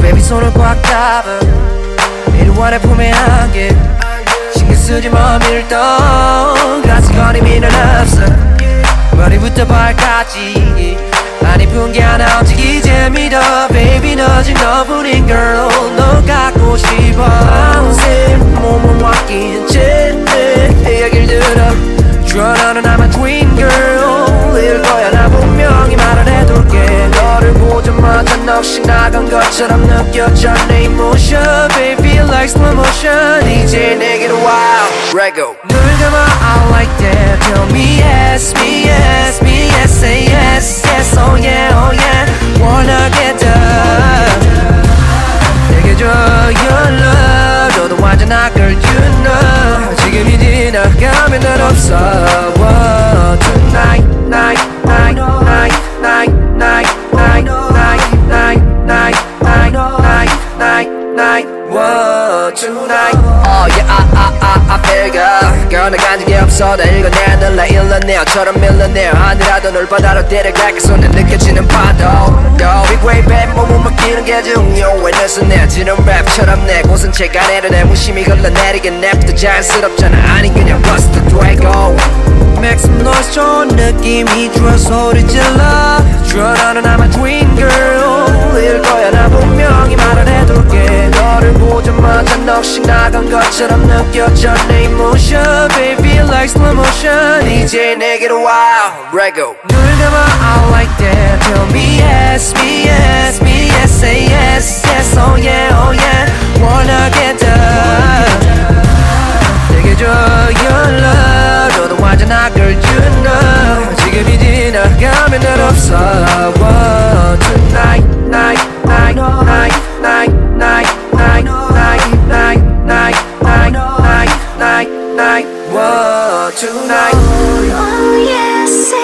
Baby 손을 꽉 잡아. 내 품에 안겨 신경 쓰지 마 밀던 가스거리미는 없어. 머리부터 발까지. 안 이쁜 게 하나 오직 이제 믿어. Baby 너 지금 너뿐인 girl. 너 갖고 싶어. 밤새 몸을 맡긴 채내 이야기를 들어. 주어나는 나만 twin girl. 일 거야 나 보자마자 넋이 나간 것처럼 느껴져 내 emotion Baby like slow motion 이제 내게로 와 Rego 눈 감아 I like that Tell me yes, me yes, me yes Say yes, yes, oh yeah, oh yeah 원하겠다 내게 줘 your love 너도 완전 나 girl you know 지금이 지나가면 난 없어 tonight Oh yeah, I, I, I, I feel good Girl 나 가진 게 없어. 나 읽어내 널나 일러내어처럼 밀러내 하늘하도 널 바다로 데려갈게 손에 느껴지는 파도. Go big way back. 몸을 맡기는 게 중요해 내서 내지는 랩처럼 내 곳은 책 아래로 내 무심히 흘러내리게 냅도 자연스럽잖아. 아니 그냥 bust the drago Maximum noise 좋은 느낌이 들어. 소리 질러. 주어나는 나만 twin girl. 일 거야 나 나간 것처럼 느껴져 내 emotion Baby like slow motion 이제 내게로 와 Rego 눈 감아 I like that Tell me yes, me yes, me yes Say yes, yes, oh yeah, oh yeah 원하겠다 내게 줘 your love 너도 완전 나 girl you know 지금이 지나가면 난 없어 Whoa, Tonight. Oh say yes,